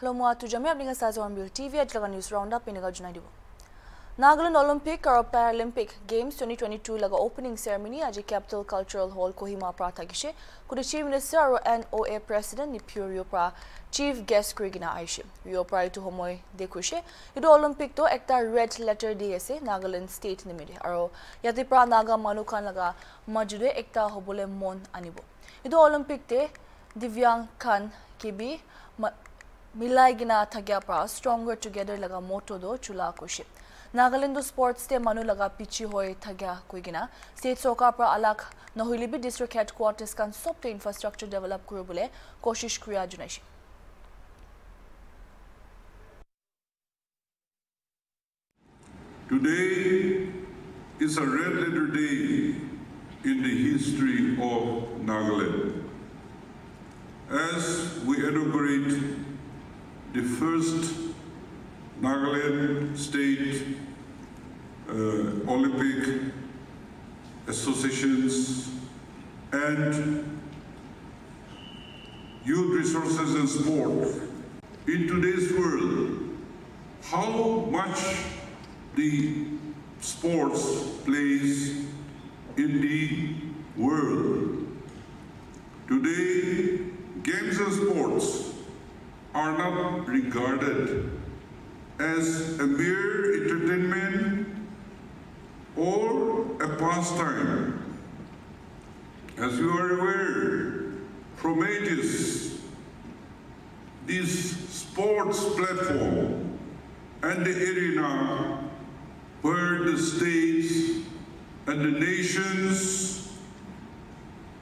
Hello, moi tu jamai apni ka sa zon bil TV at laga news roundup iniga junai dibo. Nagaland Olympic और Paralympic Games 2022 लगा opening ceremony आज capital cultural hall Kohima प्रा थागिशे कुदे chief minister और NOA president निप्यूरियो प्रा chief guest क्रिगिना आइशे रियो प्रा to हमय देखुशे इदो Olympic तो एकता रेड लेटर दी एसे नागालैंड स्टेट निमिदे और याते प्रा नागा मानुखान लगा मजुदे एकता होबोले मन आनिबो इदो ओलंपिक ते दिव्यांग खान किबी मिलाइगिना थग्या प्रा स्ट्रॉन्गर टुगेदर लगा मोटो दो चुला कुशे। नागालैंड स्पोर्ट्स ते मनु लगा पिची होय थग्या कुइगिना स्टेट सरकार प्रा अलग नहुलिबि डिस्ट्रिक्ट हेडक्वार्टर्स कान सब ते इंफ्रास्ट्रक्चर डेवलप करू बुले कोशिश क्रिया जुनाइशी Today is a red letter day in the history of Nagaland. As we inaugurate the first Nagaland State uh, Olympic Associations and Youth Resources and Sport. In today's world, how much the sports plays in the world. Today, games and sports are not regarded as a mere entertainment or a pastime. As you are aware, from ages, this sports platform and the arena where the states and the nations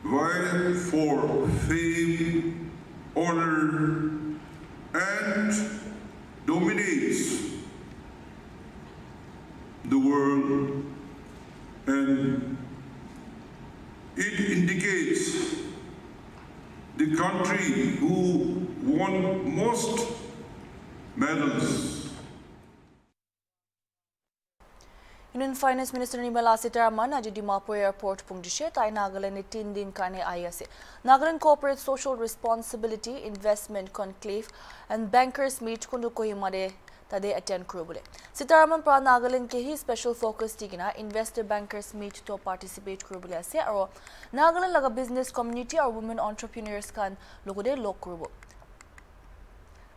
vie for fame, honor, the country who won most medals. Union Finance Minister Nirmala Sitharaman aaj Dimapur Airport pungdishe tai Nagaland tin din kane aayase Nagaland Corporate Social Responsibility Investment Conclave and Bankers Meet kondu Kohima de তাদের attend করো বলে সীতারামন প্রাণ নাগালেন কেহি special focus টি কিনা investor bankers meet তো participate করো বলে আছে আর নাগালেন লাগা বিজনেস কমিউনিটি আর উমেন অন্টারপ্রিনিয়ার্স খান লোকদের লগ করব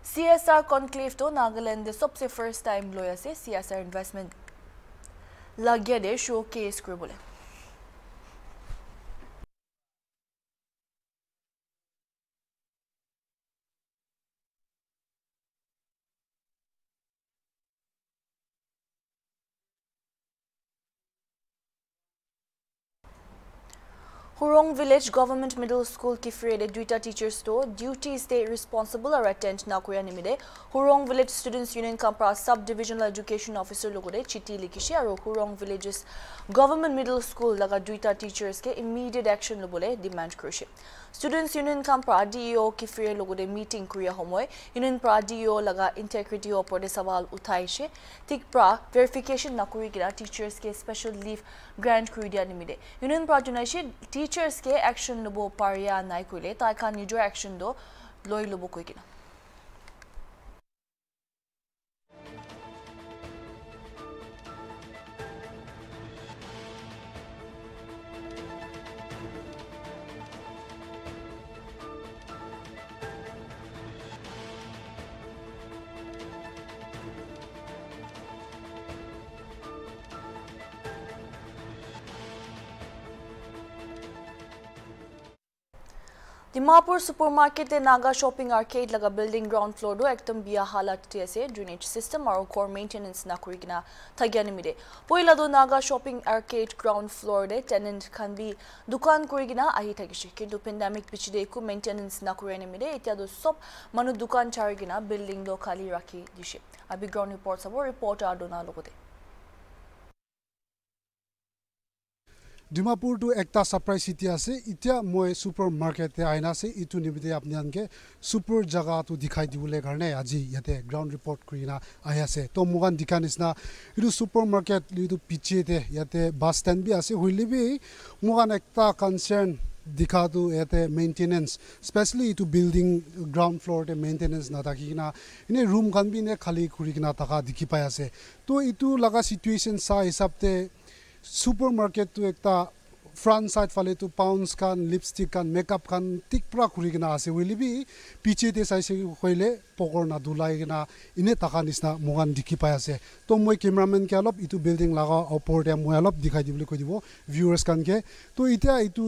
সি এস আর কনক্লেভ তো নাগালেন্ডে সবচেয়ে ফার্স্ট টাইম লয় আছে সি এস আর ইনভেস্টমেন্ট লাগিয়াদের শো কেস করবলে বলে Hurong Village Government Middle School ki frede duita teachers to duty stay responsible or attend na kuya nimide Hurong Village Students Union Kampra Sub Divisional Education Officer logode chiti likishe aro Hurong Villages Government Middle School laga duita teachers ke immediate action lobole demand krushe Students Union Kampra DEO ki frede logode meeting kuya homoy Union pra DEO laga integrity opor de sawal utaishe tik pra verification na kuri teachers ke special leave grant kuri dia nimide Union pra junaishe teach teachers কে ল'ব পাৰিয়া নাই কৰিলে তাই খান নিজৰ একশ্যনটো লৈ ল'ব কৈ কিনা Supermarket te Naga shopping arcade laga building ground floor do ekdom biya halat ti ase drainage system aro core maintenance na kurigina thagya nimide poila do Naga shopping arcade ground floor de tenant khan bi dukan kurigina ahi thagishi kintu pandemic bichide ku maintenance na kure nimide etya do sob manu dukan charigina building do khali rakhi dishe abi ground ডিমাপুৰটো একটা surprise city আছে। এতিয়া মই super মাৰ্কেটে আইন আছে ইটো নিমিত্তে আপোনালোকে super জেগাটো দেখাই দিবলৈ কাৰণে আজি ইয়াতে গ্ৰাউণ্ড ৰিপৰ্ট কৰি কিনে আহি আছে। তো মোকান দেখা নিচিনা এইটো ছুপাৰ মাৰ্কেট এইটো পিছিতে ইয়াতে ষ্টেণ্ড বি আছে। হ'লে বি মোকান একটা কনচাৰ্ণ দিখাটো ইয়াতে মেইনটেনেঞ্চ স্পেচিয়েলি এইটো বিল্ডিং গ্ৰাউণ্ড ফ্ল'ৰতে মেইনটেনেঞ্চ নাথাকি কিনা এনেই ৰুম খান বি খালী কৰি কিনা থকা দেখি পাই আছে। তো এইটো লগা চিটুৱেশ্যন চাই হিচাপতে ছুপাৰ মাৰ্কেটটো এটা ফ্ৰণ্ট চাইড ফালেতো পাউন্স খান লিপষ্টিক খান মেকআপ খান ঠিক পূৰা ঘূৰি কিনা আছে বুলি বি পিছেতে চাইছে কৰিলে পকৰ নাদোলাই কিনা এনেই থকা নিচিনা মোকান দেখি পাই আছে তো মই কেমেৰামেনকে অলপ ইটো বিল্ডিং লগা ওপৰতে মই অলপ দেখাই দিবলৈ কৈ দিব ভিউৱাৰ্ছ খানকে তো এতিয়া এইটো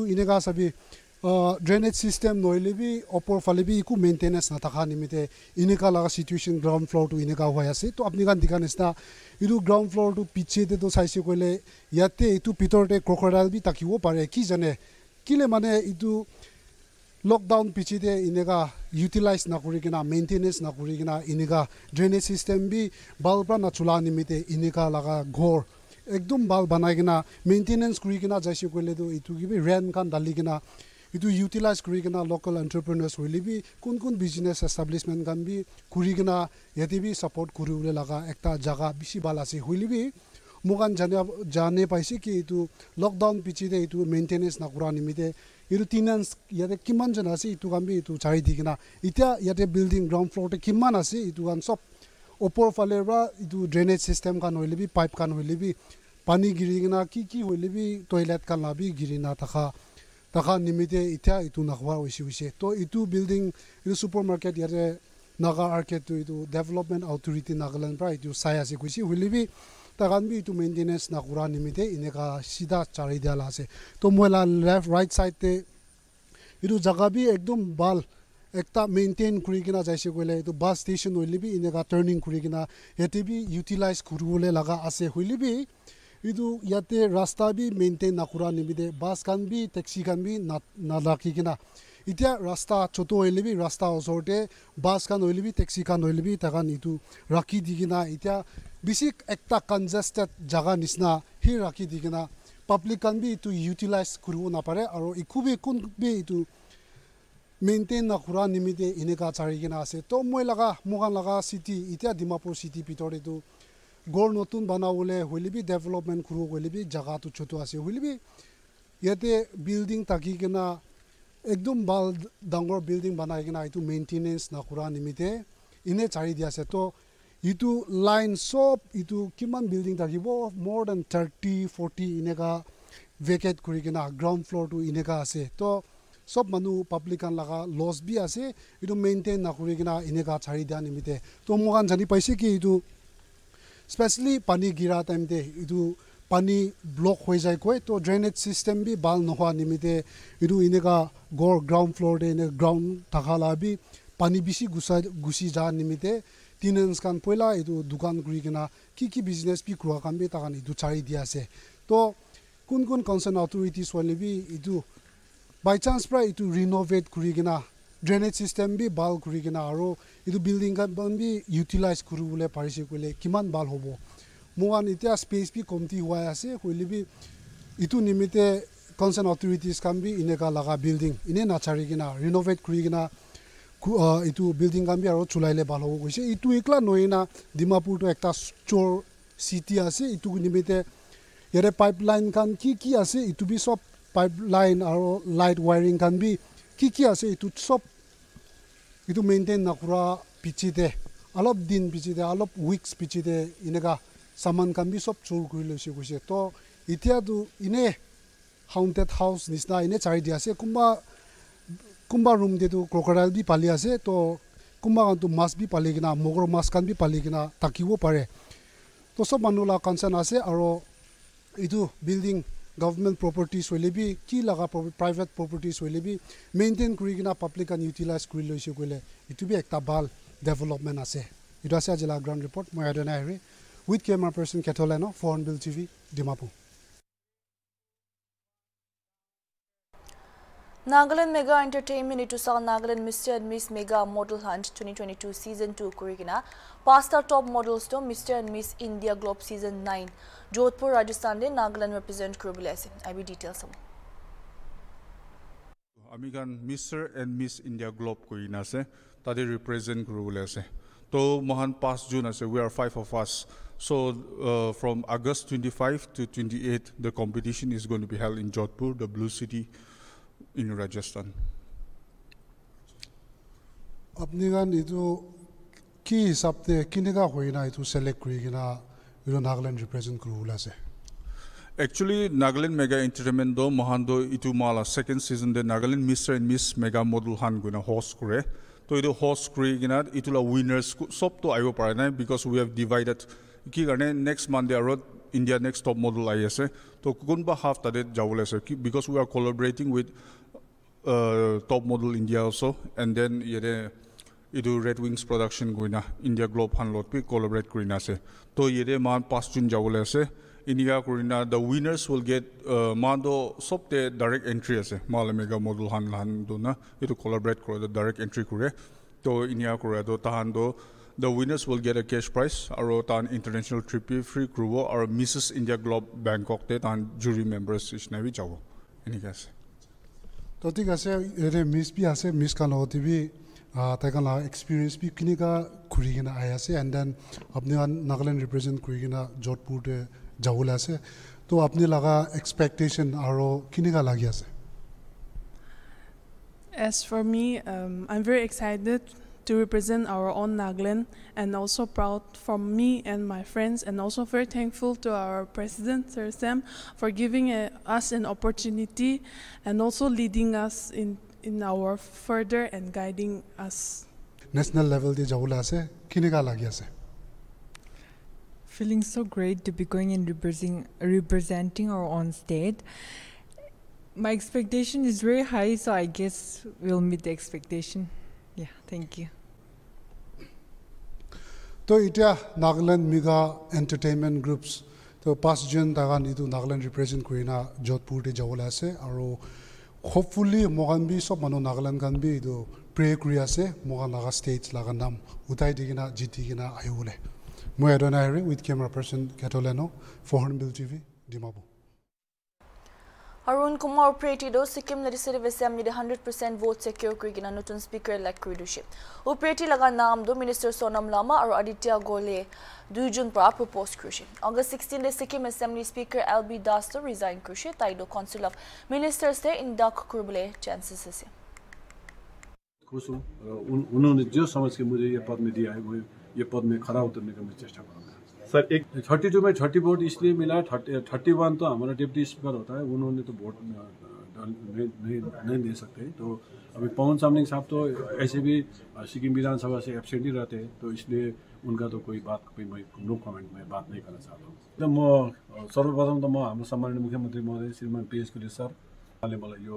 ড্ৰেইনেজ ছিষ্টেম নহ'লে বি ওপৰ ফালে বি একো মেইনটেনেঞ্চ নাথাকা নিমিত্তে এনেকুৱা লগা চিটুৱেশ্যন গ্ৰাউণ্ড ফ্ল'ৰটো এনেকুৱা হৈ আছে তো আপুনি কাৰণ দেখা নিচিনা এইটো গ্ৰাউণ্ড ফ্ল'ৰটো পিছেতেতো চাইছে কৰিলে ইয়াতে এইটো ভিতৰতে ক্ৰকৰাইল বি থাকিব পাৰে কি জানে কেলে মানে এইটো লকডাউন পিছতে এনেকুৱা ইউটিলাইজ নকৰি কিনা মেইনটেনেঞ্চ নকৰি কিনা এনেকুৱা ড্ৰেইনেজ ছিষ্টেম বি ভাল পৰা নচলা নিমিত্তে এনেকুৱা লগা ঘৰ একদম ভাল বনাই কিনা মেইনটেনেঞ্চ কৰি কিনা যাইছে কৰিলেতো এইটো কিবি ৰেণ্ট খান ঢালি কিনা এইটো ইউটিলাইজ কৰি কিনা লোকেল এণ্টাৰপ্ৰেনাৰ্ছ হ'লে বি কোন কোন বিজনেছ এষ্টাব্লিছমেণ্ট খান বি ঘূৰি কিনা ইয়াতে বি ছাপৰ্ট কৰিবলৈ লগা এটা জেগা বেছি ভাল আছে হ'লে বি মোক জানে জানে পাইছে কি এইটো লকডাউন পিছতে এইটো মেইনটেনেঞ্চ নকৰা নিমিত্তে এইটো টিনেঞ্চ ইয়াতে কিমানজন আছে এইটো কাম এইটো চাৰি দি কিনা এতিয়া ইয়াতে বিল্ডিং গ্ৰাউণ্ড ফ্ল'ৰতে কিমান আছে এইটো কাম চব ওপৰ ফালে পৰা এইটো ড্ৰেইনেজ ছিষ্টেম খান হ'লে বি পাইপ খান হ'লে বি পানী গিৰি কিনা কি কি হ'লে বি টয়লেট খান লাবি গিৰি নাথাকা থকা নিমিত্তে এতিয়া এইটো নোহোৱা হৈছে হৈছে তো এইটো বিল্ডিং এইটো ছুপাৰ মাৰ্কেট ইয়াতে নাগা আৰ্কেটটো এইটো ডেভেলপমেণ্ট অথৰিটি নাগালেণ্ড পৰা এইটো চাই আছে কৈছে হ'লে বি তাহান বি এইটো মেইনটেনেঞ্চ নকৰা নিমিত্তে এনেকুৱা চিধা চাৰি দিয়া আছে তো মই লেফ্ট ৰাইট ছাইডতে এইটো জেগা বি একদম ভাল একটা মেইনটেইন কৰি কিনা যাইছে কৰিলে এইটো বাছ ষ্টেচন হ'লে বি এনেকুৱা টাৰ্ণিং কৰি কিনা ইয়াতে বি ইউটিলাইজ কৰিবলৈ লগা আছে হ'লে বি এইটো ইয়াতে ৰাস্তা বি মেইনটেইন নকৰা নিমিত্তে বাছ খান বি টেক্সি খান বি নাৰাখি কিনা এতিয়া ৰাস্তা ছোট হ'লে বি ৰাস্তাৰ ওচৰতে বাছ খান হ'লে বি টেক্সি খান হ'লে বি তাহান এইটো ৰাখি দি কিনা এতিয়া বেছি একটা কনজেষ্টেড জেগা নিচিনা সেই ৰাখি দি কিনা পাব্লিক খান বি এইটো ইউটিলাইজ কৰিব নাপাৰে আৰু একো বি কোন বি এইটো মেইনটেইন নকৰা নিমিত্তে এনেকুৱা চাৰি কিনা আছে তো মই লগা মোকান লগা চিটি এতিয়া ডিমাপুৰ চিটি ভিতৰত এইটো গড় নতুন বনাবলৈ হ'লে বি ডেভেলপমেণ্ট কৰিব হ'লে বি জেগাটো ছোট আছে হ'লে বি ইয়াতে বিল্ডিং থাকি কিনা একদম ভাল ডাঙৰ বিল্ডিং বনাই কিনা এইটো মেইনটেনেঞ্চ নকৰা নিমিত্তে এনেই চাৰি দি আছে তো এইটো লাইন চব এইটো কিমান বিল্ডিং থাকিব মোৰ দেন থাৰ্টি ফৰ্টি এনেকুৱা ভেকেট কৰি কিনা গ্ৰাউণ্ড ফ্ল'ৰটো এনেকুৱা আছে তো চব মানুহ পাব্লিকান লগা লছ বি আছে এইটো মেইনটেইন নকৰি কিনা এনেকুৱা চাৰি দিয়া নিমিত্তে তো মোক জানি পাইছে কি এইটো স্পেচিয়েলি পানী গিৰা টাইমতে এইটো পানী ব্লক হৈ যায় কৈ তো ড্ৰেইনেজ ছিষ্টেম বি ভাল নোহোৱা নিমিত্তে এইটো এনেকুৱা গড় গ্ৰাউণ্ড ফ্ল'ৰতে এনে গ্ৰাউণ্ড থকা বি পানী বেছি গুচাই গুচি যোৱা নিমিত্তে টিনেঞ্চ খান পইলা এইটো দোকান কৰি কিনা কি কি বিজনেছ বি কৰোৱা কাম বি তাহান এইটো চাৰি দিয়া আছে তো কোন কোন কনচাৰ্ণ অথৰিটিছ হ'লে বি এইটো বাই চান্স পৰা এইটো ৰিন'ভেট কৰি কিনা ড্ৰেইনেজ ছিষ্টেম বি ভাল কৰি কিনা আৰু এইটো বিল্ডিং বি ইউটিলাইজ কৰিবলৈ পাৰিছে কৰিলে কিমান ভাল হ'ব মোৰ এতিয়া স্পেচ বি কমটি হোৱাই আছে কৰিলে বি এইটো নিমিত্তে কনচাৰ্ণ অথৰিটিছ খান বি এনেকুৱা লগা বিল্ডিং এনেই নাচাৰি কিনা ৰিন'ভেট কৰি কিনা এইটো বিল্ডিং খান বি আৰু চলাইলে ভাল হ'ব কৈছে এইটো একলা নহয় না ডিমাপুৰটো এটা চোৰ চিটি আছে এইটো নিমিত্তে ইয়াতে পাইপ লাইন খান কি কি আছে এইটো বি চব পাইপ লাইন আৰু লাইট ৱায়াৰিং খান বি কি কি আছে এইটো চব এইটো মেইনটেইন নকৰা পিছতে অলপ দিন পিছতে অলপ উইকছ পিছতে এনেকুৱা চামান খান বি চব চোৰ কৰি লৈছে কৈছে তো এতিয়াতো এনেই হাউণ্টেড হাউচ নিচিনা এনেই চাৰি দি আছে কোনোবা কোনোবা ৰুমতেতো ক্ৰকৰাইল বি পালি আছে তো কোনোবা কাৰণটো মাছ বি পালি কিনা মগৰ মাছ খান বি পালি কিনা থাকিব পাৰে তো চব মানুহ লগা কনচাৰ্ণ আছে আৰু এইটো বিল্ডিং গভৰ্ণমেণ্ট প্ৰপাৰ্টিজ হ'লে বি কি লগা প্ৰাইভেট প্ৰপাৰ্টিজ হ'লে বি মেইনটেইন কৰি কিনা পাব্লিক আন ইউটিলাইজ কৰি লৈছে কৰিলে এইটো বি এটা ভাল ডেভেলপমেণ্ট আছে এইটো আছে আজি গ্ৰাউণ্ড ৰিপৰ্ট মই আদনা হেৰি উইথ কেমেৰা পাৰ্চন কেথলেনো foreign bill TV Dimapur Nagaland Mega Entertainment itu sal Nagaland Mr. and Miss Mega Model Hunt 2022 Season 2 kurigina pasta top models to Mr. and Miss India Globe Season 9 Jodhpur Rajasthan de Nagaland represent kuribule ase I will details আমি গান mister and miss India globe কৰি আছে তাতে represent কৰিবলৈ আছে তো মহান পাঁচ জুন আছে উই are five of us so' from August twenty five to twenty eight the competition is going to be held in Jodhpur the blue city in Rajasthan. আপনি গান এইটো কি হিচাপে কেনেকুৱা হৈ না এইটো চেলেক্ট কৰি কিনে এইটো নাগালেণ্ড ৰিপ্ৰেজেণ্ট কৰিব ওলাইছে একচুৱেলি নাগালেণ্ড মেগা এণ্টাৰটেইনমেণ্ট দ' মহান্দ ইটো মালা second season De Nagaland mister and miss mega model হান গৈ হষ্ট কৰে তো এইটো হষ্ট কৰি কিনে ইটোলা উইনাৰ্ছ চবটো আহিব পৰা নাই বিকজ উই হেভ ডিভাইডেড কি কাৰণে নেক্সট মানডে আৰু India next top model ai ase. To kun ba half tade jawule ase Ki- because we are collaborating with uh, top model India also and then yede itu Red Wings production guina India Globe han lot pi collaborate kurina ase. To yede man pas jun jawule ase. India kurina the winners will get uh, mando sopte direct entry ase. Mala mega model han han do na itu collaborate kore the To the winners will get a cash prize aro tan international trip free krubo aro Mrs India Globe Bangkok te tan jury members ishna bi jawo. Enika ase. তো ঠিক আছে এৰে মিছ বি আছে মিছ কাৰণ লগতে বি তাইকান লগা এক্সপিৰিয়েঞ্চ বি কেনেকুৱা ঘূৰি কিনে আহি আছে এণ্ড দেন আপুনি নাগালেণ্ড ৰিপ্ৰেজেণ্ট কৰি কিনে য'ধপুৰতে যাবলৈ আছে তো আপুনি লগা এক্সপেক্টেশ্যন আৰু কেনেকুৱা লাগি আছে As for me, um, I'm very excited to represent our own Naglen and also proud from me and my friends and also very thankful to our president, Sir Sam, for giving a, us an opportunity and also leading us in, in our further and guiding us. National level se, kine lagya se? Feeling so great to be going and representing, representing our own state my expectation is very high, so I guess we'll meet the expectation. Yeah, thank you. তো এতিয়া Nagaland MIGA entertainment groups তো পাঁচজন তাকান এইটো Nagaland represent কৰি না যোধপুৰতে যাবলৈ আছে আৰু হোপফুলি মগান বি চব মানুহ নাগালেণ্ড গান বি এইটো প্ৰে কৰি আছে মগান লগা ষ্টেজ লগা নাম উঠাই দি কিনা জিতি কিনা আহিবলৈ মই এডন আহেৰি with camera person কেটলেনো for bill TV Dimapur Arun Kumar Upreti do Sikkim Legislative Assembly de 100% vote secure kuri gina nutun speaker elect kuri dushi. Upreti laga naam do Minister Sonam Lama aru Aditya Gole duijun pra propose krushi. August 16 de Sikkim Assembly Speaker LB Das to resign krushi tai do Council of Ministers de induct kurubule chances ase. खुश हूँ और उन, उन्होंने जो समझ के मुझे ये पद में दिया है वो ये पद में खरा उतरने का मैं चेष्टा करूँगा Sir एक थर्टी टू में थर्टी वोट इसलिए मिला थर्टी थर्टी वन तो हमारा डिप्टी स्पीकर होता है उन्होंने तो वोट नहीं नहीं दे सकते तो अभी पवन सामनिंग साहब तो ऐसे भी सिक्किम विधानसभा से एबसेंट ही रहते हैं तो इसलिए उनका तो कोई बात कोई मैं नो कमेंट में बात नहीं करना चाहता हूँ। तो म सर्वप्रथम त म हाम्रो सम्माननीय मुख्यमन्त्री महोदय श्रीमान पिएस कोली सर उहाँले मलाई यो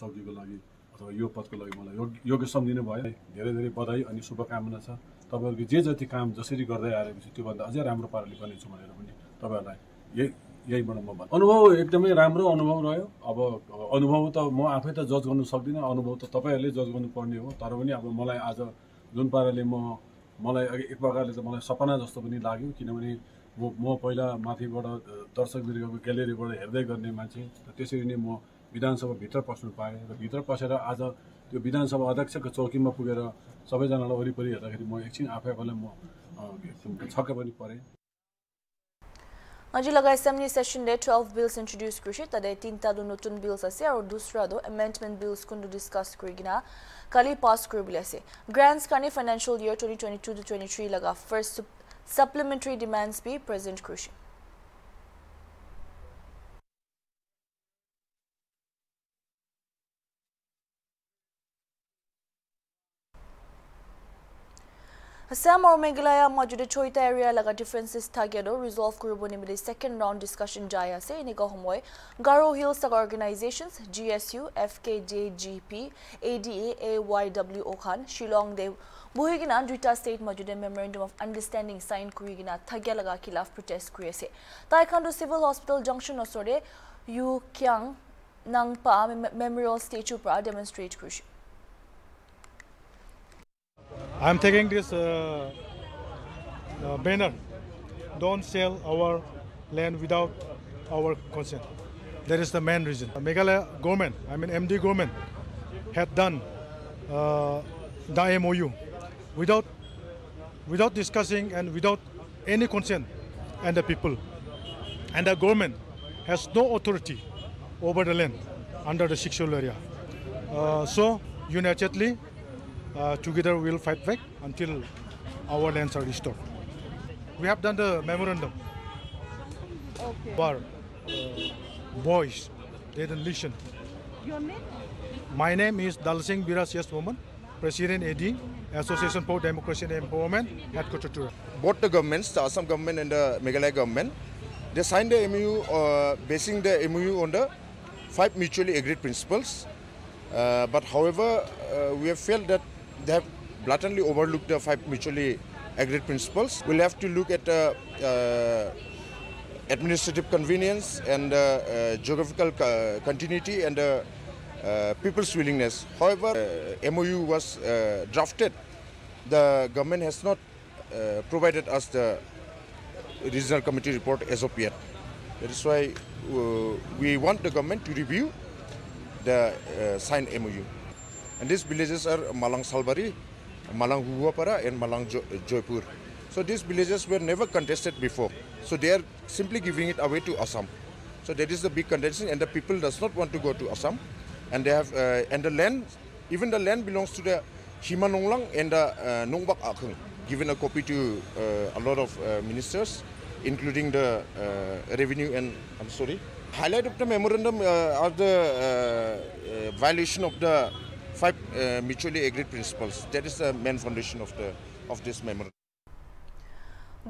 चौकीको लागि अथवा यो पदको लागि मलाई योग्य सम्झिनु भयो धेरै धेरै बधाई अनि शुभकामना छ। तपाईँहरूको जे जति काम जसरी गर्दै आएको छ त्योभन्दा अझै राम्रो पाराले गर्नेछु भनेर पनि तपाईँहरूलाई यही यहीबाट म भन्छु। अनुभव एकदमै राम्रो अनुभव रह्यो। अब अनुभव त म आफै त जज गर्नु सक्दिनँ अनुभव त तपाईँहरूले जज गर्नुपर्ने हो। तर पनि अब मलाई आज जुन पाराले म मलाई एक प्रकारले त मलाई सपना जस्तो पनि लाग्यो। किनभने म म पहिला माथिबाट दर्शक दीर्घको ग्यालेरीबाट हेर्दै गर्ने मान्छे। र त्यसरी नै म विधानसभाभित्र पस्नु पाएँ र भित्र पसेर आज त्यो विधानसभा अध्यक्षको चौकीमा पुगेर सबैजनालाई वरिपरि हेर्दाखेरि म एकछिन आफै आफैलाई म अ, एकदम छक्क पनि परेँ Aji laga assembly session de 12 bills introduced krushi tade tinta do notun bills ase aru dusra do amendment bills kundu discuss kuri gina kali pass kuri bile ase grants kani financial year 2022 to 23 laga first sup- supplementary demands be present krushi Assam or Meghalaya majude choita area laga differences thagedo resolve kurubo nimide second round discussion jai ase iniga homoy Garo Hills saga organizations GSU FKJGP ADA AYW Khan Shillong de buhigina duita state majude memorandum of understanding sign kurigina thagya laga khilaf protest kuri ase Taekwondo Civil Hospital Junction osore Yu Kyang Nangpa Memorial Statue pra demonstrate krushi I'm taking this uh, uh, banner. Don't sell our land without our consent. That is the main reason. Meghalaya government, I mean MD government, had done uh, the MOU without without discussing and without any consent and the people. And the government has no authority over the land under the sexual area. Uh, so unitedly, uh, together we'll fight back until our lands are restored. We have done the memorandum. Okay. Our uh, boys, they didn't listen. Your name? My name is Dal Singh Biras Yes Woman, President AD, Association for Democracy and Empowerment, Headquarters Tura. both the governments, the Assam government and the Meghalaya government, they signed the MOU, uh, basing the MOU on the five mutually agreed principles. Uh, but however, uh, we have felt that they have blatantly overlooked the five mutually agreed principles. We'll have to look at uh, uh, administrative convenience and uh, uh, geographical co- continuity and uh, uh, people's willingness. However, uh, MOU was uh, drafted. The government has not uh, provided us the regional committee report as of yet. That is why uh, we want the government to review the uh, signed MOU. And these villages are Malang Salbari, Malang Huapara, and Malang jo- Joypur. So these villages were never contested before. So they are simply giving it away to Assam. So that is the big contention, and the people does not want to go to Assam, and they have uh, and the land, even the land belongs to the Hima Nonglang and the uh, Nongbak Akhung. Given a copy to uh, a lot of uh, ministers, including the uh, revenue and I'm sorry. Highlight of the memorandum are the uh, uh, violation of the five uh, mutually agreed principles. That is the main foundation of the of this memorandum.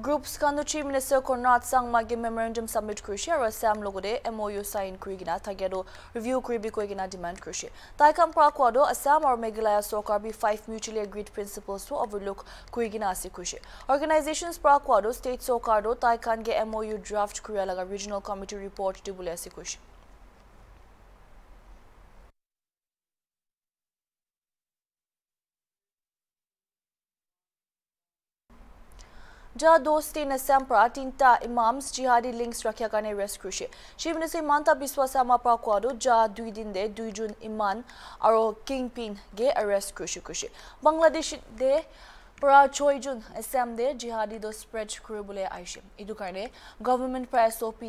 Groups kando Chief Minister Konrad Sangma ge memorandum submit krushi aro Assam logode MOU sign krigina tagero review kribi koigina demand krushi. Tai kam pra kwado Assam or Meghalaya Sorkar bi five mutually agreed principles to overlook krigina ase krushi. Organizations pra kwado state Sorkar do tai kan ge MOU draft kriya laga regional committee report dibule ase krushi. जा दोस्ती ने सैम्प्रा तीनटा imams जिहादी links रखा करने rest crochet Shiv ने से मानता विश्वासा मापा क्वाडो जा दुई दिन दे दुई जुन इमान और king pin gay arrest crochet crochet Bangladesh they Parachoi jun SMD jihadi do spread kuribule aishim. Idu karne government pra SOP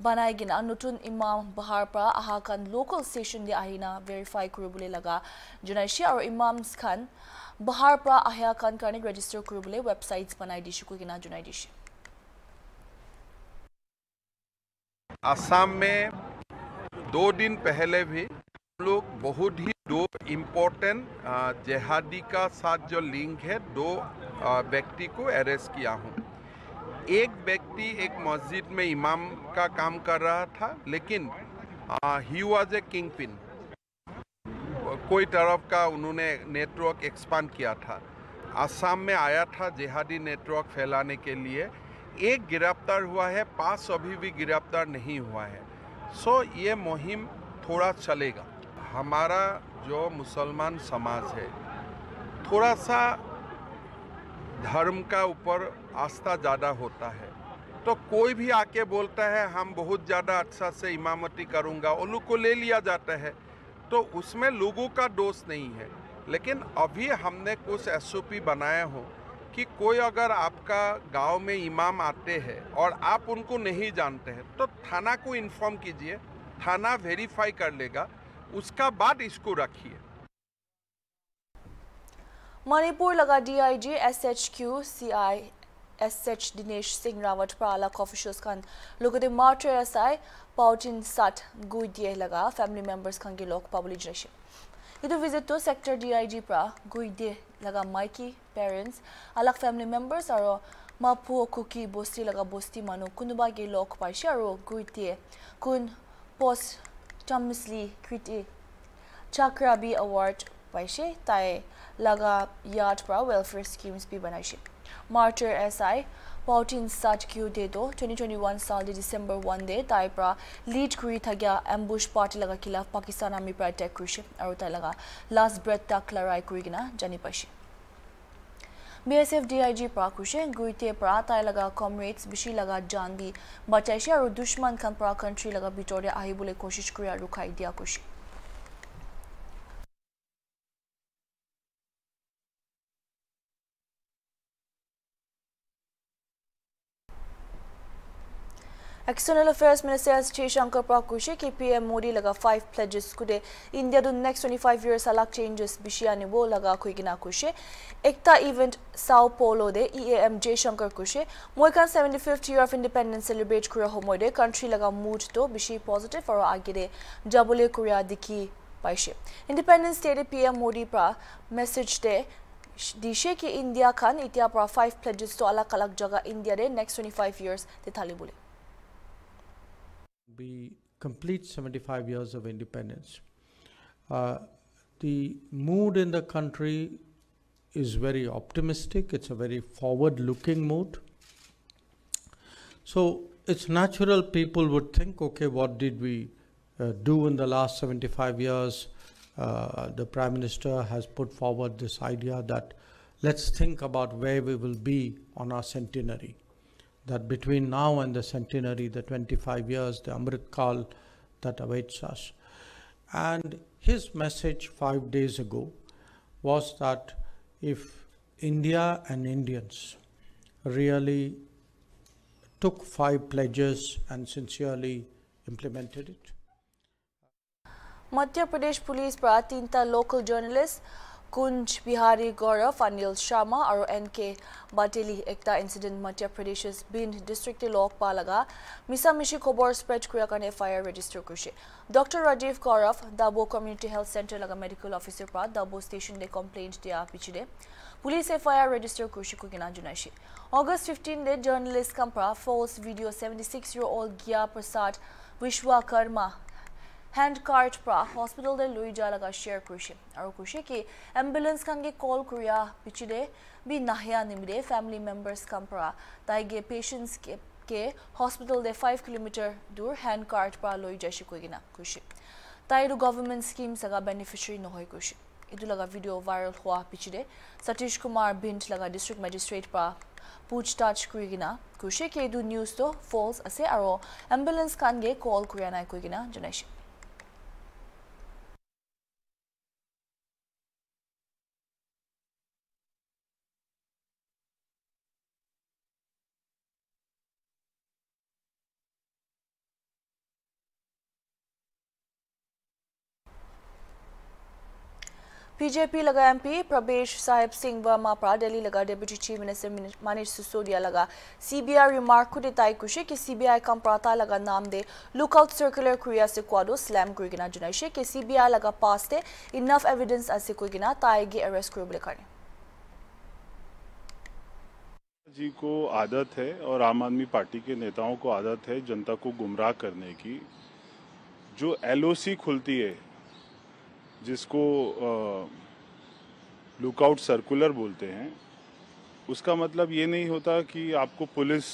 banaigina nutun imam bahar pra ahakan local station de ahina verify kuribule laga. Junaishi aur imams khan bahar pra ahakan karne register kuribule websites banai dishi kugina junai dishi. Assam में दो दिन पहले भी लोग बहुत ही दो important जेहादी का साथ जो लिंक है, दो व्यक्ति को अरेस्ट किया हूँ। एक व्यक्ति एक मस्जिद में इमाम का काम कर रहा था, लेकिन he was a kingpin कोई तरफ़ का उन्होंने नेटवर्क एक्सपांड किया था। असम में आया था जिहादी नेटवर्क फैलाने के लिए। एक गिरफ़्तार हुआ है पाँच अभी भी गिरफ़्तार नहीं हुआ है। सो ये मुहिम थोड़ा चलेगा। हमारा जो मुसलमान समाज है थोड़ा सा धर्म का ऊपर आस्था ज़्यादा होता है। तो कोई भी आके बोलता है, हम बहुत ज़्यादा अच्छा से इमामती करूँगा उन लोग को ले लिया जाता है। तो उसमें लोगों का दोष नहीं है। लेकिन अभी हमने कुछ एसओपी बनाया हो कि कोई अगर आपका गाँव में इमाम आते हैं और आप उनको नहीं जानते हैं तो थाना को इन्फॉर्म कीजिए, थाना वेरीफाई कर लेगा। उसका बाद इसको रखिए। मणिपुर लगा DIG SHQ CI SH Dinesh Singh Rawat पर अलग ऑफिशियल्स खान लोगों ने मार्टर एस पाउटिन साठ गुईडीए लगा फैमिली मेंबर्स खान के लोग पब्लिक रशियन यू विज़िट तो सेक्टर डीआईजी पर गुईडीए लगा माइकी पेरेंट्स अलग फैमिली मेंबर्स और मापू कुकी, बोस्ती लगा बोस्ती मानो कुनबा के लोग पाइशे और गुईडीए कुन post Tom Misli Kriti Chakra B Award Paishe Tai Laga Yard Pra Welfare Schemes Bi Banaishi Martyr SI Pautin Sat Q De Do 2021 sal de december 1 दे ताई प्रा लीड कुरी थग्या एम्बुश पार्टी लगा खिलाफ पाकिस्तान आर्मी पर attack aru tai laga last breath breath तक लड़ाई gina jani पाशे পৰা কৈছে গুইটিয়ে পৰা তাই লগা কমৰেডছ বেছি লগা জান দি বচাইছে আৰু দুশ্মন খান পৰা কাণ্ট্ৰি লগা ভিতৰতে আহিবলৈ কোচিছ কৰি আৰু ৰখাই দিয়া কৈছে External Affairs Minister Sri Shankar Prakushe ke PM Modi laga five pledges kude India do next 25 years alak changes bishia nibo laga kuigina kushe ekta event Sao Paulo de EAM J Shankar kushe moikan 75th year of independence celebrate kura homoy de country laga mood to bishi positive aro age de jabule kuria dikhi paishe Independence Day de PM Modi pra message de dishe ki India khan itia pra five pledges to alak alak jaga India de next 25 years de thali bole we complete 75 years of independence. Uh, the mood in the country is very optimistic, it's a very forward looking mood. So it's natural people would think, okay, what did we uh, do in the last 75 years? Uh, the Prime Minister has put forward this idea that let's think about where we will be on our centenary that between now and the centenary, the 25 years, the Amrit Kal that awaits us. And his message five days ago was that if India and Indians really took five pledges and sincerely implemented it. Madhya Pradesh Police tinta local journalists কুঞ্জ বিহাৰী গৌৰৱ অনিল শৰ্মা আৰু N K বাটেলি একটা incident মধ্য প্ৰদেশেৰ বিন্ড ডিস্ট্ৰিক্টে লগ খবৰ spread খবর spread করার কারণে FIR register করছে doctor Rajiv Gaurav দাবো কমিউনিটি হেলথ সেন্টার লগা মেডিকেল অফিসের পর দাবো স্টেশন দিয়ে কমপ্লেন দেওয়া পিছনে পুলিশে ফায়ার রেজিস্টার করছে কিনা জানাইছে অগস্ট ফিফটিন দে জার্নালিস্ট কাম্পা false video seventy six year old Gaya Prasad Vishwakarma হেণ্ডকাৰ্ট পৰা হস্পিটেলতে লৈ যোৱা লগা শ্বেয়াৰ কৰিছে আৰু কৈছে কি এম্বুলেঞ্চখনকে কল কৰি পিছিদে বি নাহিয়া নিমিলে ফেমিলি মেম্বাৰ্ছখন পৰা তাইগে পেচেণ্টছকে হস্পিটেলতে ফাইভ কিলোমিটাৰ দূৰ হেণ্ডকাৰ্ট পৰা লৈ যাইছে কৈ কিনা কৈছে তাইৰো গভৰ্ণমেণ্ট স্কীম চাগা বেনিফিচিয়াৰী নহয় কৈছে এইটো লগা ভিডিঅ' ভাইৰেল হোৱা পিছিদে সতীশ কুমাৰ ভিণ্ট লগা ডিষ্ট্ৰিক্ট মেজিষ্ট্ৰেট পৰা পুছ টাছ কৰি কিনা কৈছে কি এইটো নিউজটো ফল্ছ আছে আৰু এম্বুলেঞ্চখনকে কল কৰা নাই কৈ কিনা জনাইছে बीजेपी लगा एमपी प्रवेश साहेब सिंह वर्मा प्रा दिल्ली लगा deputy chief minister Manish Sisodia लगा। सीबीआई रिमार्क खुद ताई कुशे कि सीबीआई कम प्राता लगा नाम दे। लुकआउट सर्कुलर क्रिया से क्वाडो स्लैम कुगिना जुनाइशे कि सीबीआई लगा पास दे। इनफ एविडेंस असे कुगिना ताई गे अरेस्ट कुबले करने। जी को आदत है और आम आदमी पार्टी के नेताओं को आदत है जनता को गुमराह करने की। जो एलओसी खुलती है जिसको लुकआउट सर्कुलर बोलते हैं, उसका मतलब ये नहीं होता कि आपको पुलिस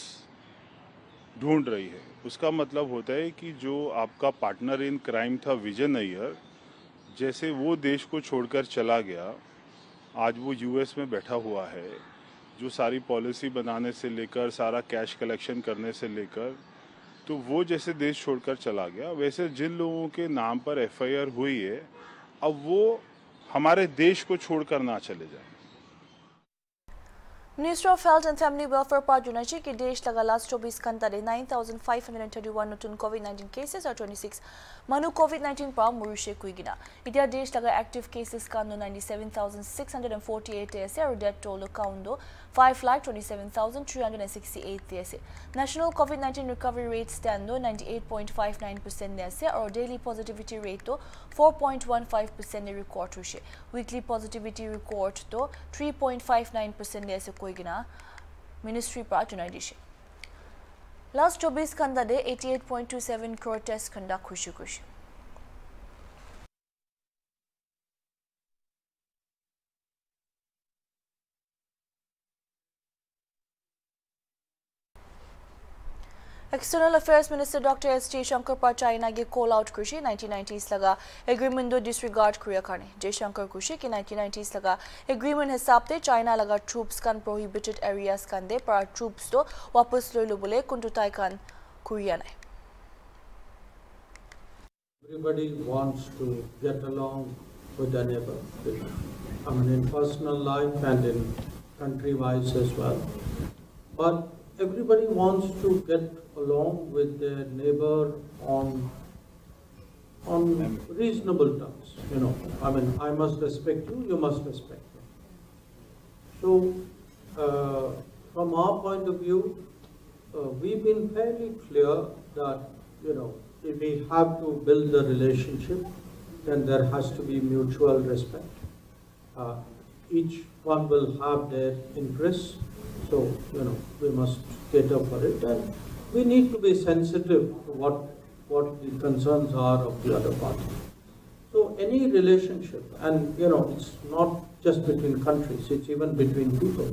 ढूंढ रही है। उसका मतलब होता है कि जो आपका पार्टनर इन क्राइम था विजय नैयर, जैसे वो देश को छोड़कर चला गया, आज वो यूएस में बैठा हुआ है, जो सारी पॉलिसी बनाने से लेकर, सारा कैश कलेक्शन करने से लेकर तो वो जैसे देश छोड़कर चला गया। वैसे जिन लोगों के नाम पर एफआईआर हुई है अब वो हमारे देश को छोड़कर ना चले जाए। Minister of health and family welfare पर जुनाची की देश लगा लास्ट चौबीस घंटा nine thousand five hundred thirty one नतून कोविड नाइन्टीन केसेस और twenty six manu COVID-19 pa murushe kuigina. Itia desh laga active cases ka no 97648 ase or death toll count do 5,27,368 ase. National COVID-19 recovery rate stand do 98.59% ase or daily positivity rate do 4.15% record rushe. Weekly positivity record do 3.59% ase koigina ministry pra junai dishe. Last 24 घंटा de 88.27 crore test conduct खुशी खुशी external affairs minister doctor S Jaishankar चाइनागे call out कृषि 1990s लगा agreement disregard कुरिया कारणे जयशंकर कृषि की 1990s लगा agreement हिसाब से चाइना लगा ट्रूप्स कान प्रोहिबिटेड एरियाज़ कान दे पर ट्रूप्स तो वापस লৈ লবলৈ কোনটো তাই কান কুৰিয়া নাই Everybody wants to get along with their neighbor. I mean, in personal life and in country-wise as well. But everybody wants to get along with their neighbor on on reasonable terms. You know, I mean, I must respect you, you must respect me. So, uh, from our point of view, uh, we've been fairly clear that you know if we have to build the relationship, then there has to be mutual respect. Uh, each one will have their interests, so you know we must cater for it, and we need to be sensitive to what what the concerns are of the other party. So any relationship, and you know, it's not just between countries; it's even between people.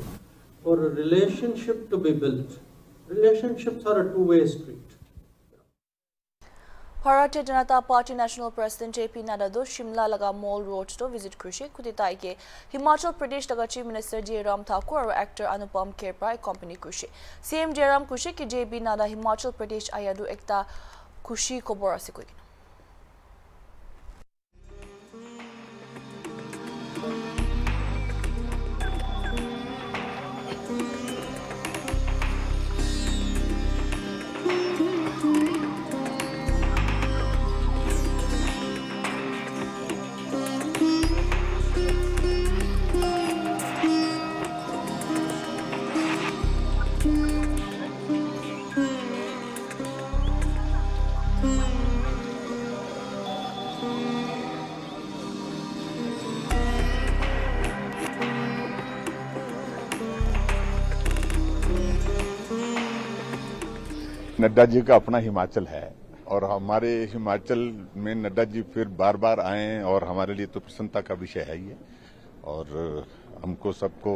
For a relationship to be built, relationships are a two-way street. Bharatiya Janata Party National President JP Nadda do Shimla laga Mall Road to visit Krushi kuditai ke Himachal Pradesh laga Chief Minister J Ram Thakur aru actor Anupam Kher pra accompany Krushi CM J Ram Krushi ki JP Nadda Himachal Pradesh ayadu ekta Krushi kobor ase koi Nadda ji का अपना हिमाचल है। और हमारे हिमाचल में नड्डा जी फिर बार बार आए और हमारे लिए तो प्रसन्नता का विषय है ये। और हमको सबको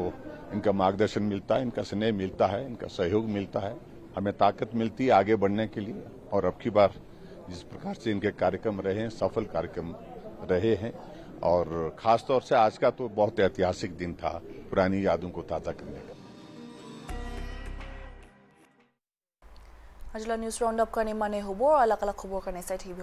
इनका मार्गदर्शन मिलता है, इनका स्नेह मिलता है, इनका सहयोग मिलता है। हमें ताकत मिलती है आगे बढ़ने के लिए। और अब की बार जिस प्रकार से इनके कार्यक्रम रहे हैं, सफल कार्यक्रम रहे हैं। और खासतौर से आज का तो बहुत ऐतिहासिक दिन था, पुरानी यादों को ताज़ा करने का। আজিলা নিউজ ৰাউণ্ড আপ কাৰণে মানে হ'ব। আৰু আলাক আলাক খবৰ কাৰণে চাই থাকিব।